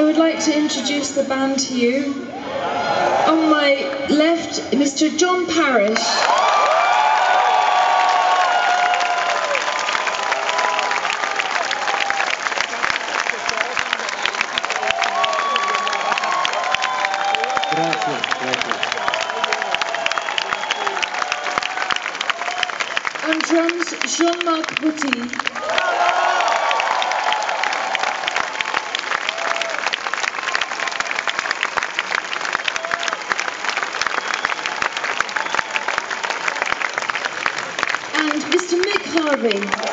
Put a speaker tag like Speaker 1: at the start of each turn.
Speaker 1: would like to introduce the band to you. On my left, Mr. John Parish.
Speaker 2: Gracias, gracias.
Speaker 1: On drums, Jean-Marc Butty. Harvey.